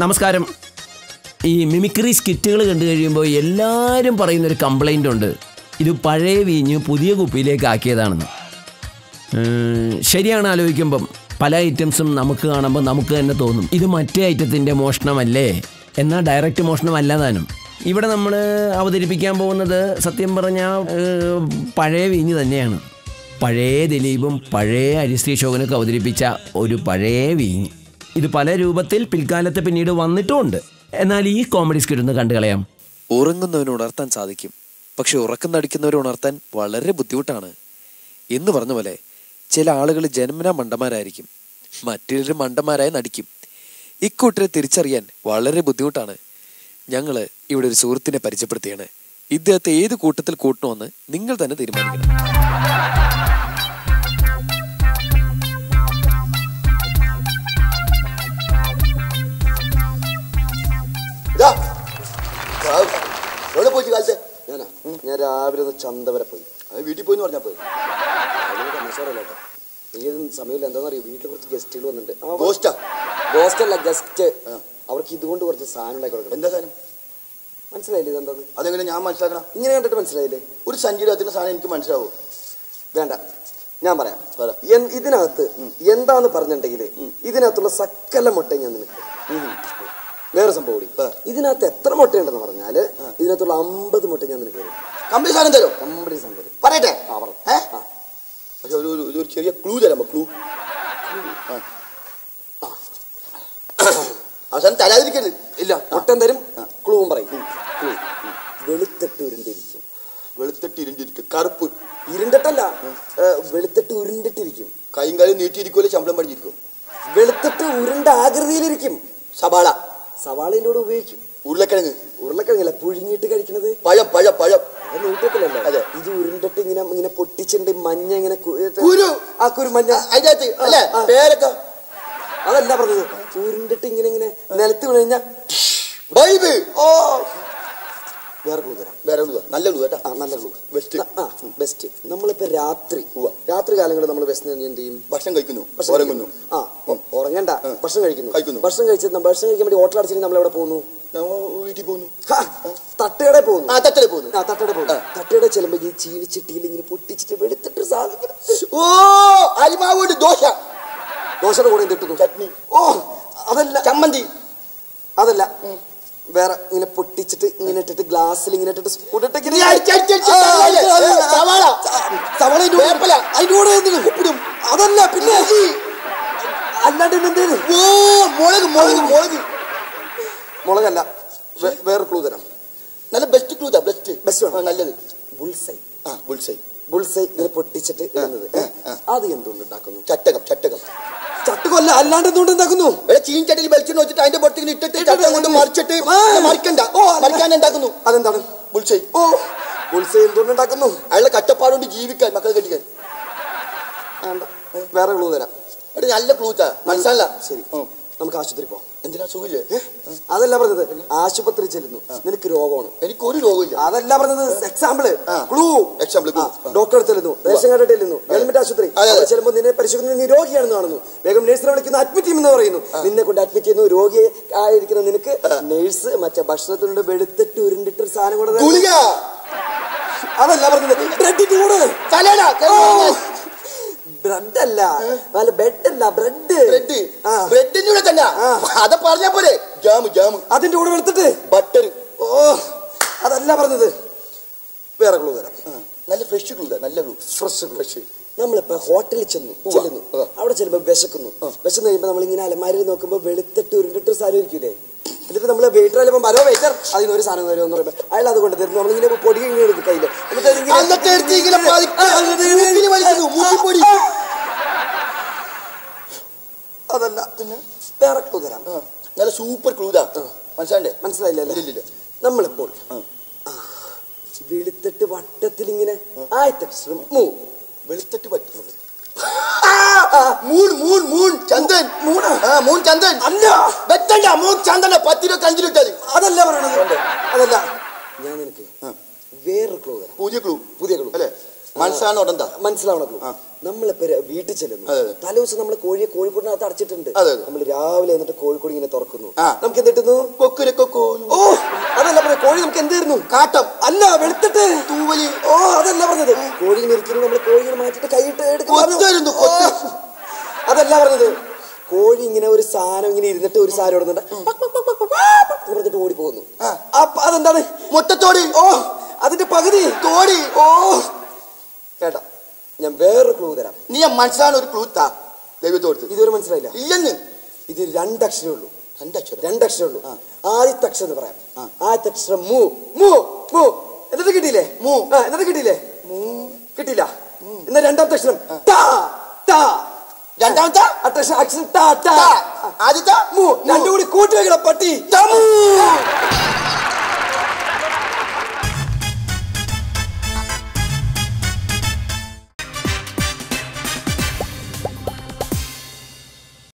നമസ്കാരം. ഈ മിമിക്രി സ്കിറ്റുകൾ കണ്ടു കഴിയുമ്പോൾ എല്ലാവരും പറയുന്നൊരു കംപ്ലൈന്റ് ഉണ്ട്. ഇത് പഴയ വീഞ്ഞ് പുതിയ കുപ്പിയിലേക്ക് ആക്കിയതാണെന്ന്. ശരിയാണ് ആലോചിക്കുമ്പം പല ഐറ്റംസും നമുക്ക് കാണുമ്പോൾ നമുക്ക് തന്നെ തോന്നും. ഇത് മറ്റേ ഐറ്റത്തിന്റെ മോഷണമല്ലേ? എന്നാൽ ഡയറക്റ്റ് മോഷണമല്ല ഇവിടെ നമ്മൾ അവതരിപ്പിക്കാൻ പോകുന്നത് സത്യം പറഞ്ഞാൽ പഴയ വീഞ്ഞ് തന്നെയാണ്. പഴയ ദിലീപും പഴയ അരിശ്രീ ശോകനൊക്കെ അവതരിപ്പിച്ച ഒരു പഴയ വീഞ്ഞ്. ഇത് പല രൂപത്തിൽ പിൽക്കാലത്ത് പിന്നീട് വന്നിട്ടുമുണ്ട്. എന്നാൽ ഈ കോമഡി സ്കിറ്റ് ഒന്ന് കണ്ടു കളയാം. ഉറങ്ങുന്നവന് ഉണർത്താൻ സാധിക്കും. പക്ഷെ ഉറക്കം നടിക്കുന്നവരെ ഉണർത്താൻ വളരെ ബുദ്ധിമുട്ടാണ്. എന്ന് പറഞ്ഞ പോലെ ചില ആളുകൾ ജന്മനാ മണ്ടന്മാരായിരിക്കും. മറ്റൊരു മണ്ടന്മാരായി നടിക്കും. ഇക്കൂട്ടരെ തിരിച്ചറിയാൻ വളരെ ബുദ്ധിമുട്ടാണ്. ഞങ്ങൾ ഇവിടെ ഒരു സുഹൃത്തിനെ പരിചയപ്പെടുത്തിയാണ്. ഇദ്ദേഹത്തെ ഏത് കൂട്ടത്തിൽ കൂട്ടണമെന്ന് നിങ്ങൾ തന്നെ തീരുമാനിക്കണം. എവിടെ പോയി കാലത്തെ ഞാനാ. ഞാൻ രാവിലെ ഒന്ന് ചന്ത വരെ പോയി. അത് വീട്ടിൽ പോയി എന്ന് പറഞ്ഞാൽ പോയി അതിന് കേട്ടോ. എനിക്ക് സമയമില്ല. എന്താണെന്നറിയോ? വീട്ടിൽ കുറച്ച് ഗസ്റ്റുകൾ വന്നിട്ടുണ്ട്. ഗോസ്റ്റാ ഗോസ്റ്റ് അല്ല ഗസ്റ്റ് അവർക്ക് ഇതുകൊണ്ട് കുറച്ച് സാധനം ഉണ്ടാക്കി കൊടുക്കണം. എന്താ സാധനം? മനസ്സിലായില്ലേ ഇതെന്താ അതെങ്ങനെ ഞാൻ മനസ്സിലാക്കണം? ഇങ്ങനെ കണ്ടിട്ട് മനസ്സിലായില്ലേ? ഒരു സഞ്ചീരത്തിന്റെ സാധനം എനിക്ക് മനസ്സിലാവും? വേണ്ട. ഞാൻ പറയാം. ഇതിനകത്ത് എന്താന്ന് പറഞ്ഞിട്ടുണ്ടെങ്കിൽ ഇതിനകത്തുള്ള സക്കല മുട്ട ഞാൻ നിനക്ക് വേറെ സംഭവം കൂടി. ഇതിനകത്ത് എത്ര മുട്ടയുണ്ടെന്ന് പറഞ്ഞാൽ ഇതിനകത്തുള്ള അമ്പത് മുട്ട ഞാൻ നിനക്ക് തരും. കമ്പനി സാധനം തരും? കമ്പനി സാധനം തരും. പറയട്ടെ. ആ പക്ഷെ ഒരു ഒരു- ചെറിയ ക്ലൂ തരാമോ ക്ലൂ അവസാനം തരാതിരിക്കരുത്. ഇല്ല. മുട്ടം തരും ക്ലൂവും പറയും. ക്ലൂ വെളുത്തിട്ട് ഉരുണ്ടിരിക്കും. വെളുത്തിട്ട് ഇരുണ്ടിരിക്കും. കറുപ്പ്. ഇരുണ്ടിട്ടല്ല. വെളുത്തിട്ട് ഉരുണ്ടിട്ടിരിക്കും. കൈയും കാലും നീട്ടിയിരിക്കുമല്ലോ ശമ്പളം പഠിച്ചിരിക്കും വെളുത്തിട്ട് ഉരുണ്ട ആകൃതിയിലിരിക്കും സവാള. സവാളയുടെ കൂടെ ഉപയോഗിക്കും. ഉരുളക്കിഴങ്ങ്. ഉരുളക്കിഴങ്ങല്ല പുഴുങ്ങിയിട്ട് കഴിക്കണത്. പഴം പഴം പഴം. അത് അതെ. ഇത് ഉരുണ്ടിട്ട് ഇങ്ങനെ ഇങ്ങനെ പൊട്ടിച്ചിണ്ട് മഞ്ഞ ഇങ്ങനെ കുരു. ആ കുരു മഞ്ഞ. അതിനകത്ത് അല്ലേ? പേരൊക്കെ. അതല്ല പറഞ്ഞത്. ഉരുണ്ടിട്ട് ഇങ്ങനെ ഇങ്ങനെ നിലത്ത് വീണ് ബൈബിൾ. ഓ. വേറെ ഗ്ലൂ തരാം. വേറെ ഉള്ളൂ നല്ല ഗ്ലൂ കേട്ടോ. ആ നല്ല ഗ്ലൂ ബെസ്റ്റ് ആ ബെസ്റ്റ് നമ്മളിപ്പോ രാത്രി രാത്രി കാലങ്ങളിൽ നമ്മൾ ബെസ്റ്റ് എന്ത് ചെയ്യും? ഭക്ഷണം കഴിക്കുന്നു. ഭക്ഷണം കഴിക്കുന്നു. ആ. ഉറങ്ങണ്ട. ഭക്ഷണം കഴിക്കുന്നു. കഴിക്കുന്നു. ഭക്ഷണം കഴിച്ചത് ഭക്ഷണം കഴിക്കാൻ വേണ്ടി ഹോട്ടൽ അടിച്ചിട്ട് നമ്മൾ എവിടെ പോകുന്നു വീട്ടിൽ പോകുന്നു. തട്ടുകടെ തട്ടുകടയിൽ പോകുന്നു. ആ പോകുന്നു. ആ തട്ടുകടയിൽ പോകുന്നു. തട്ടുകടയിൽ ചെല്ലുമ്പോ ഈ ചീനിച്ചിട്ടിയിൽ ഇങ്ങനെ പൊട്ടിച്ചിട്ട് വെളുത്തിട്ട് സാധനം ഓ അരിമാവുണ്ട്. ദോശ. ദോശയുടെ കൂടെ എന്തിട്ടു ചട്നി. ഓ അതല്ല. ചമ്മന്തി. അതല്ല. വേറെ ഇങ്ങനെ പൊട്ടിച്ചിട്ട് ഇങ്ങനെ ഇട്ടിട്ട് ഗ്ലാസ്സിൽ ഇങ്ങനെ ഇട്ടിട്ട് സവാള. അതിന്റെ കൂടെ- ഉപ്പിടും. അതല്ല പിന്നെ ഓ മുളക് മുളക് മുളക്. മുളകല്ല വേറെ ക്ലൂ തരാം. നല്ല ബെസ്റ്റ് ക്ലൂ ബെസ്റ്റ് ബെസ്റ്റ് വേണം. നല്ലത്. ബുൾസൈ ആ ബുൾസൈ ബുൾസൈ ഇങ്ങനെ പൊട്ടിച്ചിട്ട് ഇടുന്നത്. അത് എന്തുകൊണ്ട് ഉണ്ടാക്കുന്നു ചട്ടകം ചട്ടകം. ചട്ടുകൊല്ല അല്ലാണ്ട് എന്തുകൊണ്ട് ഉണ്ടാക്കുന്നു ചീൻചട്ടിയിൽ വെളിച്ചെണ്ണ വെച്ചിട്ട് അതിന്റെ പുറത്തേക്ക് ഇട്ടിട്ട് ചട്ടകം കൊണ്ട് മറിച്ചിട്ട് മറിക്കണ്ട. ഓ. മറിക്കാൻ ഉണ്ടാക്കുന്നു അതെന്താണ്? ബുൾസൈ ഓ ബുൾസൈ എന്തുകൊണ്ട് ഉണ്ടാക്കുന്നു അയാളുടെ കട്ടപ്പാടുകൊണ്ട് ജീവിക്കാൻ മക്കളെ കെട്ടിക്കാൻ. വേണ്ട വേറെ ക്ലൂ തരാം. ഇവിടെ നല്ല ക്ലൂത്താ മനസ്സിലല്ല ശരി. നമുക്ക് ആശുപത്രി പോവാം. എന്തിനാ? സുഖമില്ലേ? അതല്ല പറഞ്ഞത്. ആശുപത്രി ചെല്ലുന്നു. നിനക്ക് രോഗമാണ്. എനിക്ക് ഒരു രോഗമില്ല. അതല്ല പറഞ്ഞത്. എക്സാമ്പിൾ. ക്ലൂ എക്സാമ്പിൾ ഡോക്ടർ ഡോക്ടറെ ചെല്ലുന്നു. റേഷൻ കാർഡ് ചെല്ലുന്നു. ഗവൺമെന്റ് ആശുപത്രി. ചെല്ലുമ്പോൾ നിന്നെ പരിശോധിക്കുന്ന നീ രോഗിയാണെന്ന് കാണുന്നു. വേഗം നഴ്സിനെ വിളിക്കുന്ന. അഡ്മിറ്റ് ചെയ്യുമെന്ന് പറയുന്നു. നിന്നെ കൊണ്ട് അഡ്മിറ്റ് ചെയ്യുന്നു. രോഗി ആയിരിക്കുന്ന നിനക്ക് നഴ്സ് മറ്റേ ഭക്ഷണത്തിനുണ്ട് വെളുത്തിട്ട് ഉരുണ്ടിട്ട് സാധനം കൂടെ അതല്ല പറഞ്ഞത്. ബ്രെഡിന്റെ കൂടെ. ബ്രെഡ് അല്ല നല്ല ബെഡ് അല്ല ബ്രെഡ് ബ്രെഡ് ആ. ബ്രെഡിന്റെ കൂടെ തന്നെ. അത് പറഞ്ഞ പോലെ ജാം ജാം അതിന്റെ കൂടെ വെളുത്തിട്ട്? ബട്ടർ ഓ അതല്ല പറഞ്ഞത്. വേറെ ക്ലൂ തരാം. നല്ല ഫ്രഷ് ക്ലൂ നല്ല ക്ലൂ ഫ്രഷ് ഫ്രഷ് നമ്മളിപ്പോ ഹോട്ടലിൽ ചെന്നു ചെല്ലുന്നു. അവിടെ ചെല്ലുമ്പോ വിശക്കുന്നു. വിശന്ന് കഴിയുമ്പോ നമ്മളിങ്ങനെ അലമാരിൽ നോക്കുമ്പോ വെളുത്തിട്ട് ഉരുണ്ടിട്ട് സാധനം ഇരിക്കൂലേ? എന്നിട്ട് നമ്മൾ വെയിറ്റർ അല്ലുമ്പോ വരോ വെയിറ്റർ അതിന് ഒരു സാധനം വരുമെന്ന് പറയുമ്പോ അയാൾ അത് കൊണ്ട് തരുന്നു. നമ്മളിങ്ങനെ പൊടി ഇങ്ങനെ എടുക്കും കയ്യിൽ. എന്നിട്ട് അതിങ്ങനെ- അന്നത്തെ എടുത്ത് ഇങ്ങനെ പതുക്കെ ആ, അത് മൂക്കിൽ വലിക്കുന്നു, മൂക്കിപ്പൊടി. ആ, ആ. അതല്ല പിന്നെ വേറെ ക്ലൂ തരാം. നല്ല സൂപ്പർ ക്ലൂ ഇതാ. മനസ്സിലായില്ലേ? ഇല്ലില്ല. നമ്മളിപ്പോൾ വെളുത്തിട്ട് വട്ടത്തിൽ ഇങ്ങനെ ആയിട്ട് മൂ. വെളുത്തിട്ട് പറ്റുന്നത് മൂൺ മൂൺ മൂൺ. ചന്ദൻ. മൂൺ. ചന്ദൻ. അല്ല. വെത്തണ്ട മൂൺ ചന്ദന പത്തിരുപത്തി അതല്ല പറയണത്. അതല്ല. ഞാൻ നിനക്ക് വേറൊരു ക്ലൂ തരാം. പുതിയ ക്ലൂ പുതിയ ക്ലൂ അല്ലേ? മനസ്സിലാവണ. നമ്മളിപ്പോ വീട്ടിൽ ചെല്ലുന്നു. തലേ ദിവസം നമ്മൾ കോഴിയെ കോഴിക്കോടിനകത്ത് അടച്ചിട്ടുണ്ട്. നമ്മൾ രാവിലെ എന്നിട്ട് കോഴിക്കോട് ഇങ്ങനെ തുറക്കുന്നു. നമുക്ക് എന്തിട്ടുന്നു കൊക്കുര കൊക്കോ. ഓ അതല്ല പറഞ്ഞത് കോഴി നമുക്ക് എന്ത് തരുന്നു? കാട്ടം. അല്ല വെളുത്തിട്ട്. തൂവലി. ഓ അതല്ല പറഞ്ഞത്. കോഴി ഇരിക്കുന്നു നമ്മൾ കോഴിയെ മാറ്റിട്ട് കൈയിട്ട് എടുക്കും കൊത്തായിരുന്നു, അതല്ല പറഞ്ഞത്. കോഴി ഇങ്ങനെ ഒരു സാധനം ഇങ്ങനെ ഇരുന്നിട്ട് ഒരു സാധനം ഇടുന്നുണ്ട് പറഞ്ഞിട്ട് ഓടി പോകുന്നു അതെന്താണ്? മുട്ടത്തോടി. ഓ അതിന്റെ പകുതി. തോടി. ഓ. കേട്ടോ. ഞാൻ വേറൊരു ക്ലൂ തരാം. നീ മനസ്സിലാണ് ഒരു ക്ലൂ താ. ദൈവത്തോടുത്ത് ഇതുവരെ മനസ്സിലായില്ല. ഇല്ലെന്ന്. ഇത് രണ്ടക്ഷരേ ഉള്ളൂ. രണ്ടക്ഷരം. രണ്ടക്ഷരേ ഉള്ളൂ. ആദ്യത്തെ അക്ഷരം എന്ന് പറയാം. ആദ്യത്തെ അക്ഷരം മൂ. മൂ മൂ. എന്നിട്ട് കിട്ടിയില്ലേ? മൂ. ആ എന്നിട്ട് കിട്ടിയില്ലേ? കിട്ടിയില്ല. എന്നാ രണ്ടാമത്തെ അക്ഷരം താ താ. രണ്ടാമത്തെ? അക്ഷരം അക്ഷരം. ആദ്യത്തെ? മൂ രണ്ടും കൂടി കൂട്ടി വെക്കണം പട്ടി. തമു